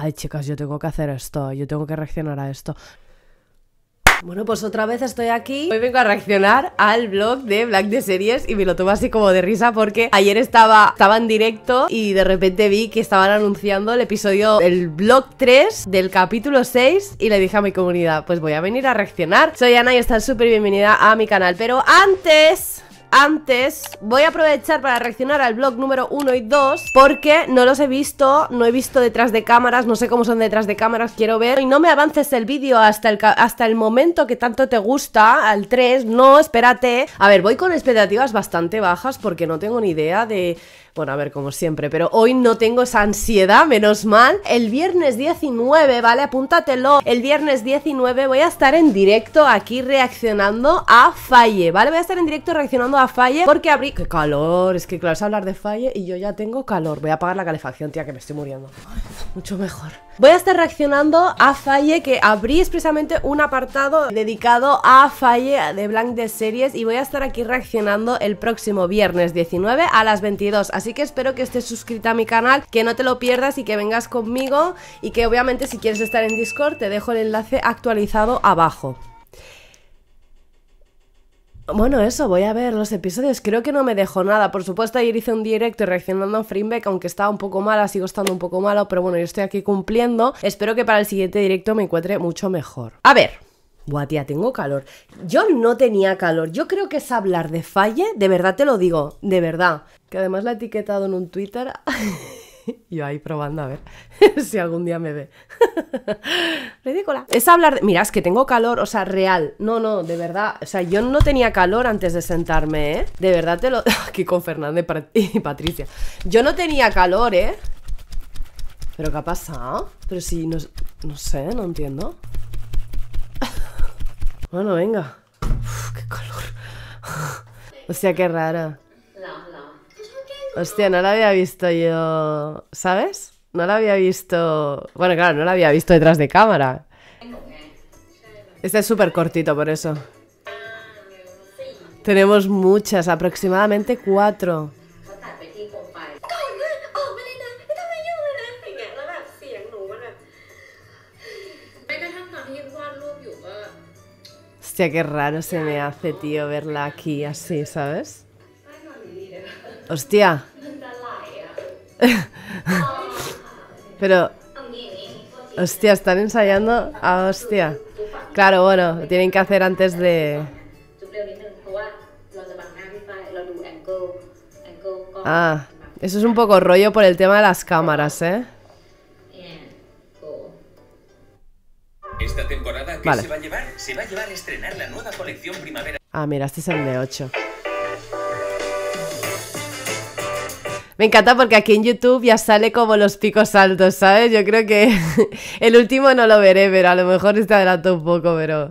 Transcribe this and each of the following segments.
ay chicas, yo tengo que hacer esto, yo tengo que reaccionar a esto. Bueno, pues otra vez estoy aquí. Hoy vengo a reaccionar al vlog de Black de Series y me lo tomo así como de risa porque ayer estaba, estaba en directo y de repente vi que estaban anunciando el episodio, el vlog 3 del capítulo 6 y le dije a mi comunidad, pues voy a venir a reaccionar. Soy Ana y estás súper bienvenida a mi canal, pero antes antes voy a aprovechar para reaccionar al vlog número 1 y 2 porque no los he visto, no he visto detrás de cámaras, no sé cómo son detrás de cámaras, quiero ver. Y no me avances el vídeo hasta el, hasta el momento que tanto te gusta, al 3, no, espérate. A ver, voy con expectativas bastante bajas porque no tengo ni idea de bueno, a ver, como siempre, pero hoy no tengo esa ansiedad, menos mal. El viernes 19, ¿vale? Apúntatelo. El viernes 19 voy a estar en directo aquí reaccionando a Falle, ¿vale? Voy a estar en directo reaccionando a Falle porque abrí... ¡Qué calor! Es que claro, es hablar de Falle y yo ya tengo calor. Voy a apagar la calefacción, tía, que me estoy muriendo. mucho mejor. Voy a estar reaccionando a Falle, que abrí expresamente un apartado dedicado a Falle de Blank de Series y voy a estar aquí reaccionando el próximo viernes 19 a las 22. Así que espero que estés suscrita a mi canal, que no te lo pierdas y que vengas conmigo y que obviamente si quieres estar en Discord te dejo el enlace actualizado abajo. Bueno, eso, voy a ver los episodios. Creo que no me dejo nada. Por supuesto, ayer hice un directo reaccionando a Frameback, aunque estaba un poco mala, sigo estando un poco malo, pero bueno, yo estoy aquí cumpliendo. Espero que para el siguiente directo me encuentre mucho mejor. A ver. Buah, tía, tengo calor. Yo no tenía calor. Yo creo que es hablar de falle, de verdad te lo digo, de verdad. Que además la he etiquetado en un Twitter. Yo ahí probando a ver si algún día me ve. Ridícula. Es hablar de... Mira, es que tengo calor, o sea, real. No, no, de verdad. O sea, yo no tenía calor antes de sentarme, ¿eh? De verdad te lo... Aquí con Fernanda y Patricia. Yo no tenía calor, ¿eh? ¿Pero qué ha pasado? Pero si no... No sé, no entiendo. Bueno, venga. Uf, qué calor. Hostia, qué rara. Hostia, no la había visto yo. ¿Sabes? No la había visto. Bueno, claro, no la había visto detrás de cámara. Este es súper cortito, por eso. Tenemos muchas, aproximadamente cuatro. Hostia, qué raro se me hace, tío, verla aquí así, ¿sabes? Hostia. Pero... Hostia, están ensayando a hostia. Claro, bueno, tienen que hacer antes de... Ah, eso es un poco rollo por el tema de las cámaras, ¿eh? Esta temporada que se va a llevar, se va a llevar a estrenar la nueva colección primavera. Ah, mira, este es el de 8. Me encanta porque aquí en YouTube ya sale como los picos altos, ¿sabes? Yo creo que el último no lo veré, pero a lo mejor este adelanto un poco, pero...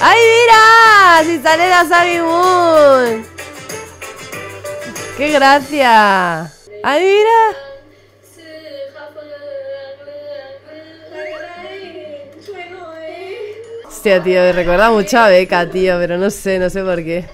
¡Ay, mira! ¡Si sale la Sammy Moon! ¡Qué gracia! ¡Ay, mira! Hostia, tío, me recuerda mucho a Beca, tío, pero no sé, no sé por qué.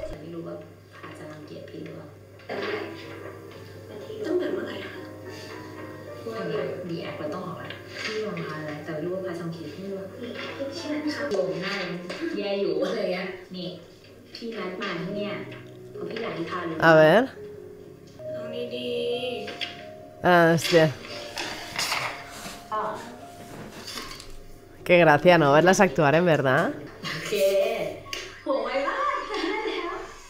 A ver. Ah, hostia. Qué gracia, ¿no? Verlas actuar en verdad.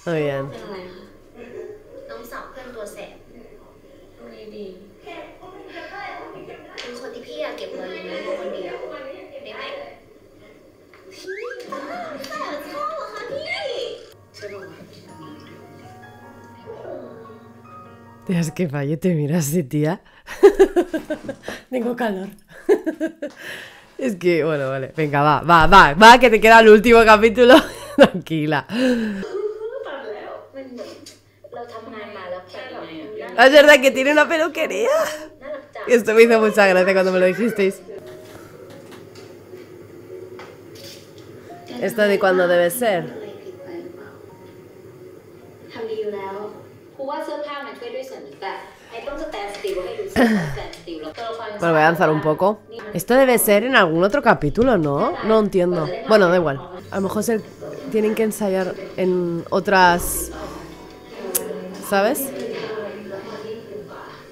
Muy bien. Tía, es que falle, te miras así, tía. Tengo calor. es que, bueno, vale. Venga, va, va, va, va, que te queda el último capítulo. Tranquila. Es verdad que tiene una peluquería. Esto me hizo mucha gracia cuando me lo dijisteis. ¿Esto de cuándo debe ser? Bueno, voy a danzar un poco. Esto debe ser en algún otro capítulo, ¿no? No entiendo. Bueno, da igual. A lo mejor se tienen que ensayar en otras... ¿Sabes?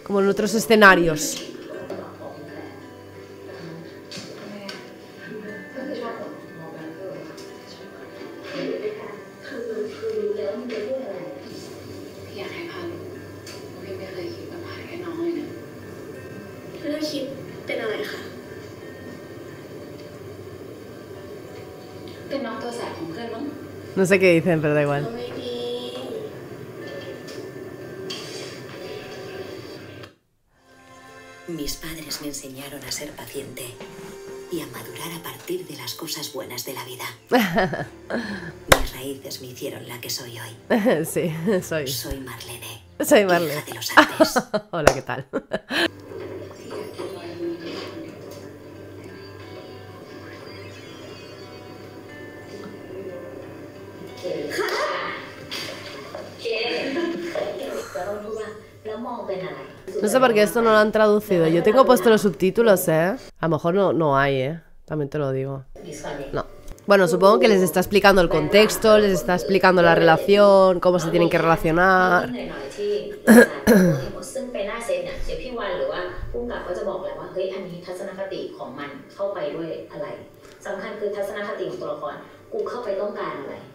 Como en otros escenarios. No sé qué dicen, pero da igual. Mis padres me enseñaron a ser paciente y a madurar a partir de las cosas buenas de la vida. Mis raíces me hicieron la que soy hoy. sí, soy. Soy Marlene. Soy Marlene. Hija de los Andes. Hola, ¿qué tal? No sé por qué esto no lo han traducido. Yo tengo puesto los subtítulos, ¿eh? A lo mejor no, no hay, ¿eh? También te lo digo. No. Bueno, supongo que les está explicando el contexto, les está explicando la relación, cómo se tienen que relacionar.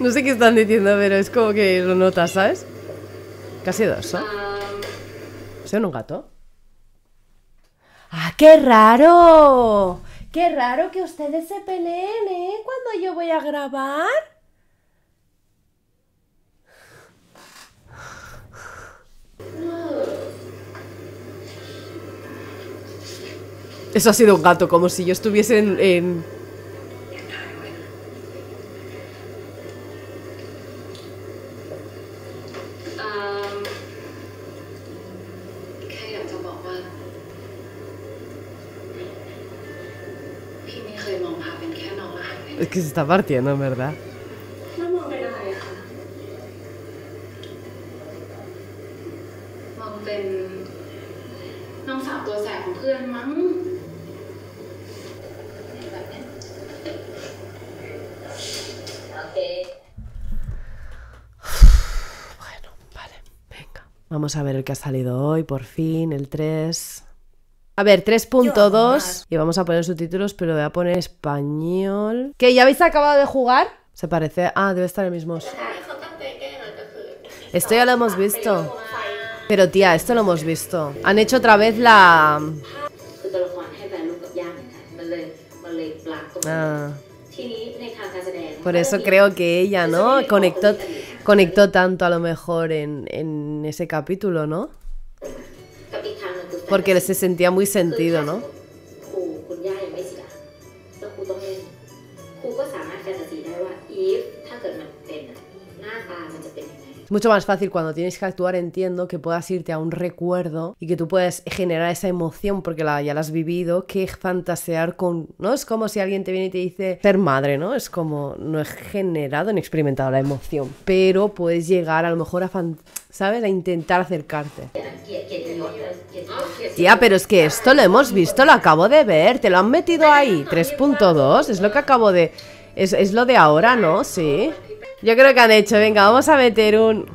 No sé qué están diciendo, pero es como que lo notas, ¿sabes? Casi dos, ¿no? อ่า ¿Son un gato? ¡Ah, qué raro! ¡Qué raro que ustedes se peleen, ¿eh? Cuando yo voy a grabar. Eso ha sido un gato, como si yo estuviese en... en- que se está partiendo, en verdad. Vamos a ver. El que ha salido hoy, por fin, el 3. A ver, 3.2. Y vamos a poner subtítulos, pero voy a poner español. ¿Qué? ¿Ya habéis acabado de jugar? Se parece. Ah, debe estar el mismo. Esto ya lo hemos visto. Pero tía, esto lo hemos visto. Han hecho otra vez la. Ah. Por eso creo que ella, ¿no? Conectó, conectó tanto a lo mejor en, en ese capítulo, ¿no? Porque se sentía muy sentido, ¿no? ครูคุณย่ายังไม่เสียแล้วครูต้องเล่นครูก็สามารถแฟนตาซีได้ว่า if ถ้าเกิดมันเป็นอะหน้าตามันจะเป็นยังไง Es mucho más fácil cuando tienes que actuar, entiendo, que puedas irte a un recuerdo y que tú puedes generar esa emoción porque la, ya la has vivido, que fantasear con... ¿No? Es como si alguien te viene y te dice ser madre, ¿no? Es como no he generado ni experimentado la emoción, pero puedes llegar a lo mejor a... fan- ¿sabes? A intentar acercarte. Tía, pero es que esto lo hemos visto, lo acabo de ver, te lo han metido ahí. 3.2, es lo que acabo de... Es, es lo de ahora, ¿no? Sí. Yo creo que han hecho, venga, vamos a meter un...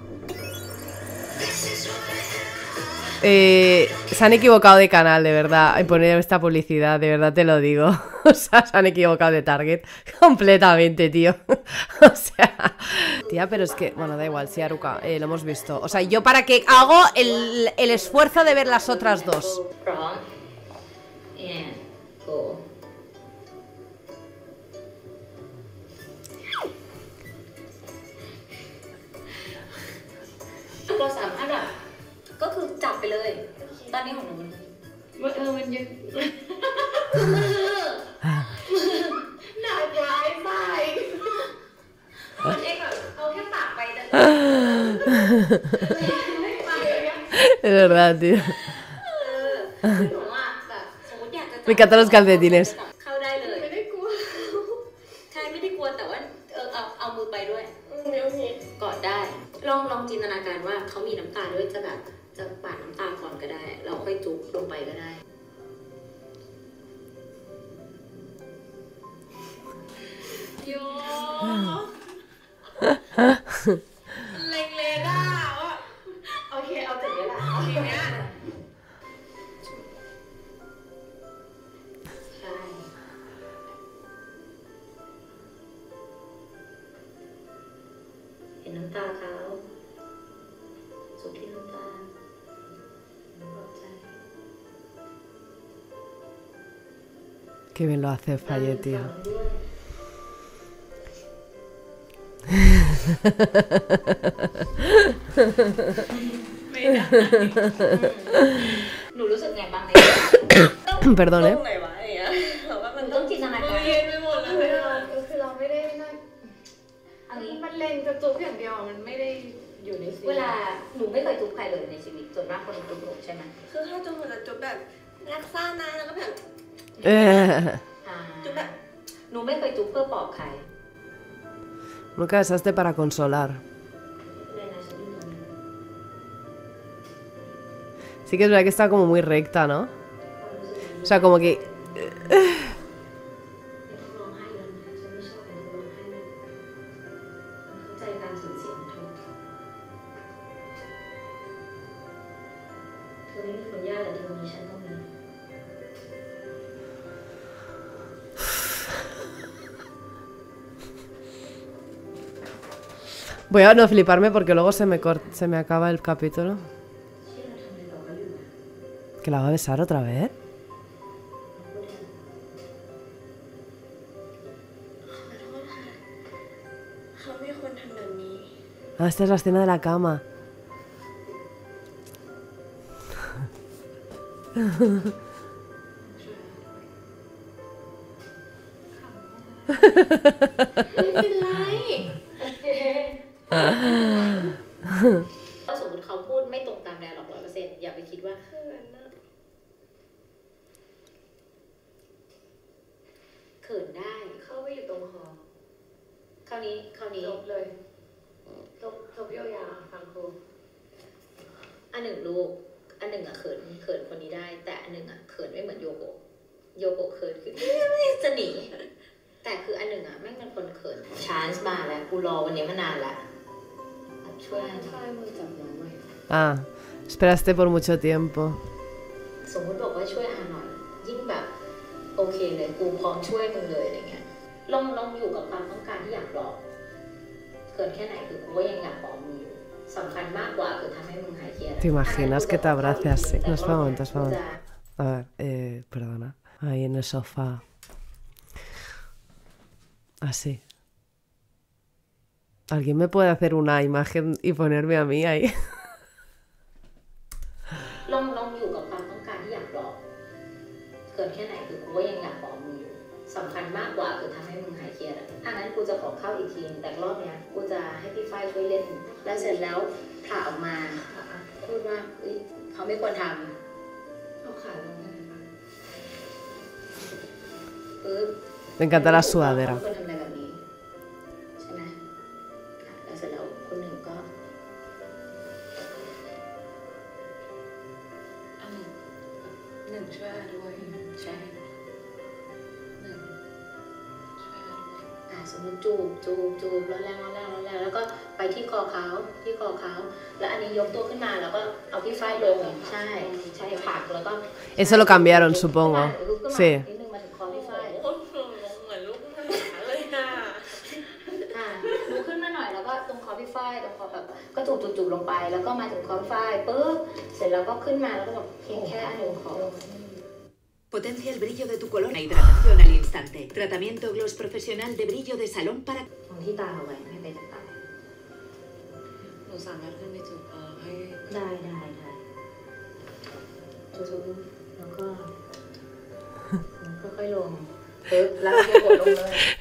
Eh, se han equivocado de canal, de verdad, en poner esta publicidad, de verdad te lo digo. O sea, se han equivocado de target completamente, tío. O sea, tía, pero es que, bueno, da igual, sí, Aruka, eh, lo hemos visto. O sea, yo para que hago el, el esfuerzo de ver las otras dos. Es verdad. Me encantan los calcetines. าเขาสุดที่น้ำตาปลอบใจ Qué bien lo hace Faye, tío. ไม่ได้ หนูรู้สึกไงบ้างใน Perdón, ตร ¿eh? มากคนจุ๊บหนูใช่ไหม คือถ้าจุ๊บมันจะจุ๊บแบบรักซ่านะแล้วก็แบบ Eh. อ่า จุ๊บแบบ หนูไม่เคยจุ๊บเพื่อปลอบใคร Nunca besaste para consolar. เลยนะฉันไม่รู้ Sí que es verdad que está como muy recta, ¿no? ความรู้สึกนี้ O sea, como que... Voy a no fliparme porque luego se me, corta, se me acaba el capítulo. ¿Que la va a besar otra vez? Ah, esta es la escena de la cama. นหนึ่งลูกอันหนึ่งอะเขินเขินคนนี้ได้ แต่อันหนึ่งอะเขินไม่เหมือนโยโกะโยโกะเขินคือจะหนีแต่คืออันหนึ่งอะแม่งเป็นคนเขินชานส์มาแล้วกูรอวันนี้มานานละช่วยใช่มือจับน้องไว้ Ah, esperaste por mucho tiempo. สมมติบอกว่าช่วยอาหน่อย ยิ่งแบบ โอเคเลยกูพร้อมช่วยมึงเลยอะไรเงี้ยลองลองอยู่กับความต้องการที่อยากบอกเกินแค่ไหนคือกูก็ยังอยากบอกมึงอยู่ ¿Te imaginas que te abrace así? No, es momento, es momento. A ver, eh, perdona. Ahí en el sofá. Así. ¿Alguien me puede hacer una imagen y ponerme a mí ahí? แล้วเสร็จแล้วผ่าออกมา พูดว่าเขาไม่ควรทำเอาขาลงปึ๊บ Te encanta la sudadera. ช่วยด้วย สมมติจูบจูบจูบร้อนแรงร้อนแรงร้อนแรงแล้วก็ไปที่คอเขาที่คอเขาแล้วอันนี้ยกตัวขึ้นมาแล้วก็เอาพี่ฝ้ายลงใช่ใช่ผลักแล้วก็ Eso lo cambiaron, supongo. ลุกขึ้นมา Sí. นิดนึงมาถึงคอพี่ฝ้ายโอ้โหเหมือนลูกหมาเลยนะอะลุกขึ้นมาหน่อยแล้วก็ตรงคอพี่ฝ้ายตรงคอแบบก็จูบจูบจูบลงไป แล้วก็มาถึงคอพี่ฝ้ายปุ๊บเสร็จแล้วก็ขึ้นมาแล้วก็แบบเพียงแค่อันหนึ่งคอ Potencia el brillo de tu color. Hidratación al instante. Tratamiento Gloss Profesional de Brillo de Salón para...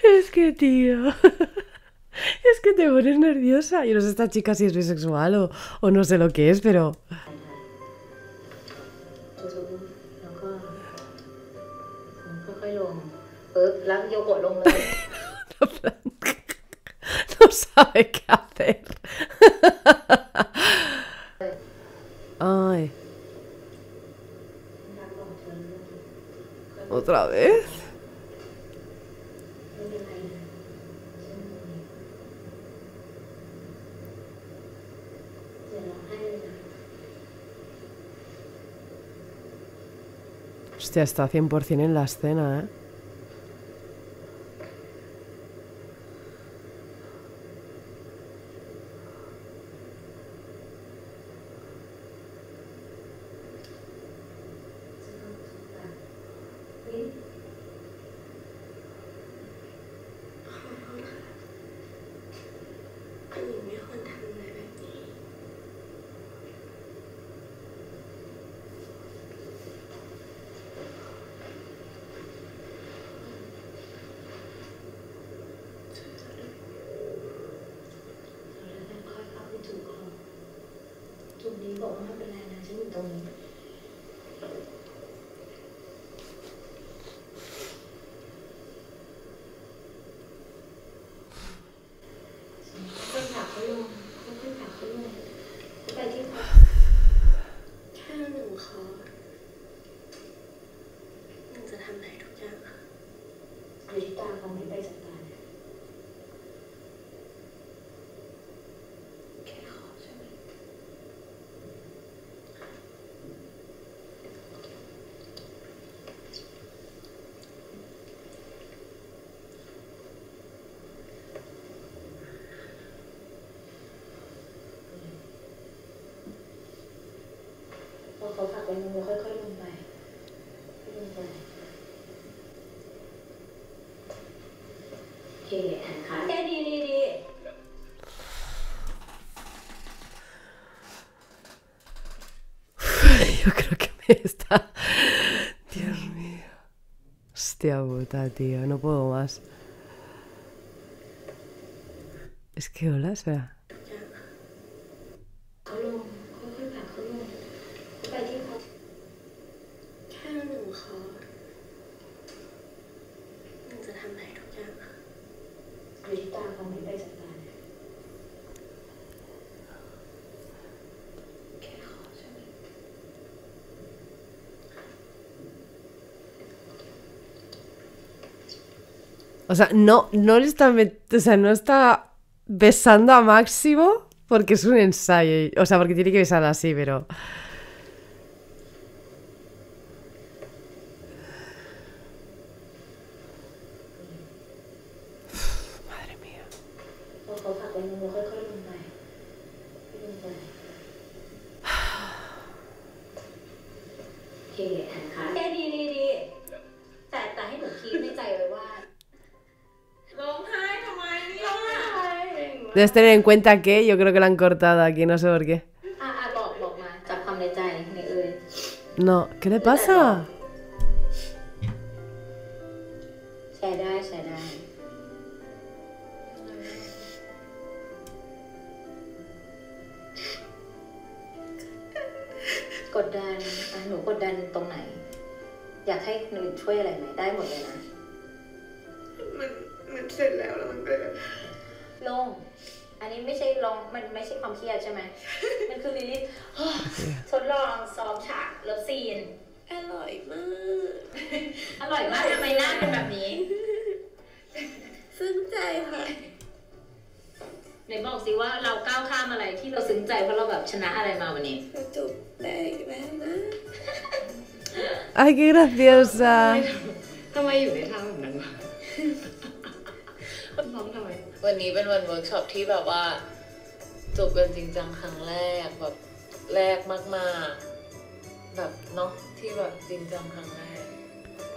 es que tío... Es que te pones nerviosa. Yo no sé esta chica si es bisexual o, o no sé lo que es, pero... สามารถขึ้นไปจูบเขาให้ ได้ได้ได้จูบ cũng là là chúng đồng tío. Es que te pones nerviosa. Yo no sé esta chica si es bisexual o, o no sé lo que es, pero. no sabe qué hacer. Ay. ¿Otra vez? Hostia, está 100% en la escena, ¿eh? Yo creo que me está... Dios mío. Hostia puta, tío. No puedo más. Es que hola, espera. O sea, no, no le está, o sea, no está besando a Máximo porque es un ensayo. O sea, porque tiene que besar así, pero... Debes tener en cuenta que yo creo que la han cortado aquí, no sé por qué. No, ¿qué le pasa? ม่ใช่ลองมันไม่ใช่ความเครียดใช่ไหม มันคือลิลิททดลองซ้อมฉากเลิฟซีน อร่อยมาก อร่อยมากทำไมหน้าเป็นแบบนี้ ซึ้งใจค่ะไหนบอกสิว่าเราก้าวข้ามอะไรที่เราซึ้งใจเพราะเราแบบชนะอะไรมาวันนี้เราจบได้อีกแล้วนะ Ay, qué graciosa. ทำไมอยู่ในท่าแบบนั้นวะน้องทำไม วันนี้เป็นวันเวิร์กช็อปที่แบบว่า จบกันจริงจังครั้งแรกแบบแรกมากๆ แบบเนาะที่แบบจริงจังครั้งแรก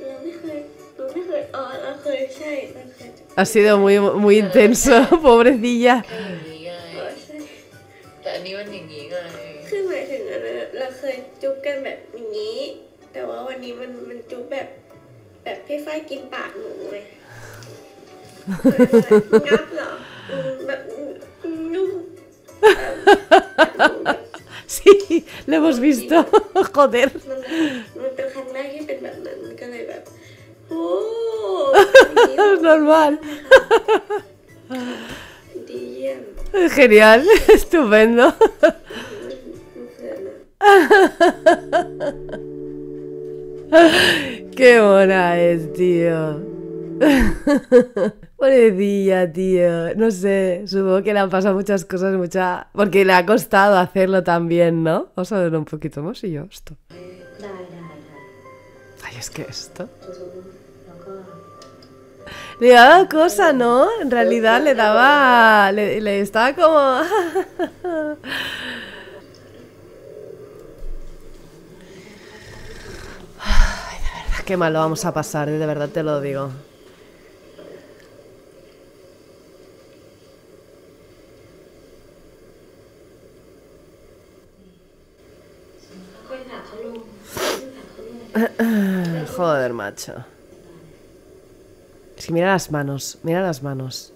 เราไม่เคยเราไม่เคยอ๋อเราเคยใช่เราเคย Ha sido muy, muy intenso, pobrecilla. แค่อย่างนี้ไงอ๋อใช่แต่อันนี้มันอย่างนี้ไงคือหมายถึงอันนั้นอะเราเคยจุ๊บกันแบบอย่างนี้ แต่ว่าวันนี้มันมันจุ๊บแบบ แบบพี่ฝ้ายกินปากหนูไงงับเหรออืมแบบนุ่มแบบ Sí, lo hemos visto. Joder. Es normal. Genial, estupendo. Qué buena es, tío. Pobrecilla, tío. No sé, supongo que le han pasado muchas cosas, mucha... Porque le ha costado hacerlo también, ¿no? Vamos a ver un poquito más y yo esto. Ay, es que esto... Le daba cosa, ¿no? En realidad le daba... le, estaba como... Qué mal vamos a pasar, de verdad te lo digo. Macho. Es que mira las manos, mira las manos.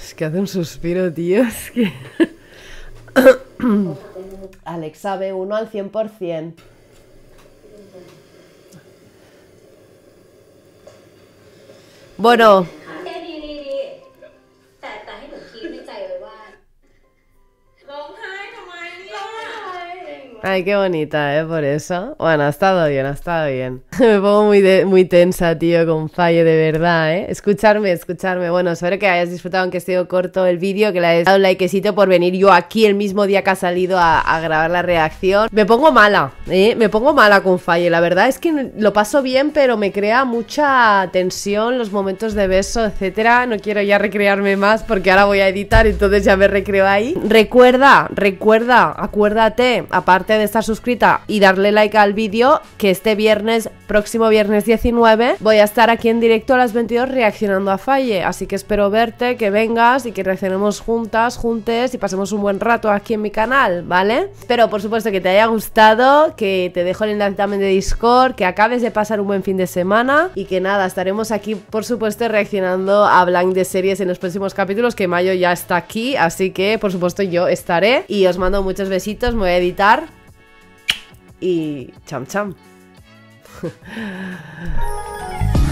Es que hace un suspiro, tío. Es que... Alex sabe uno al 100%. Bueno, Ay, qué bonita, ¿eh? Por eso. Bueno, ha estado bien, ha estado bien. Me pongo muy, muy tensa, tío, con Falle, de verdad, ¿eh? Escucharme, escucharme. Bueno, espero que hayas disfrutado, aunque esté corto el vídeo, que le hayas dado un likecito por venir yo aquí el mismo día que ha salido a, a grabar la reacción. Me pongo mala, ¿eh? Me pongo mala con Falle. La verdad es que lo paso bien, pero me crea mucha tensión los momentos de beso, etcétera. No quiero ya recrearme más porque ahora voy a editar, entonces ya me recreo ahí. Recuerda, recuerda, acuérdate, aparte de estar suscrita y darle like al vídeo, que este viernes, próximo viernes 19, voy a estar aquí en directo a las 22 reaccionando a Falle. Así que espero verte, que vengas y que reaccionemos juntas, juntes y pasemos un buen rato aquí en mi canal, ¿vale? Espero, por supuesto, que te haya gustado, que te dejo el enlace también de Discord, que acabes de pasar un buen fin de semana y que nada, estaremos aquí, por supuesto, reaccionando a Blank de series en los próximos capítulos, que Mayo ya está aquí, así que, por supuesto, yo estaré y os mando muchos besitos, me voy a editar y cham cham.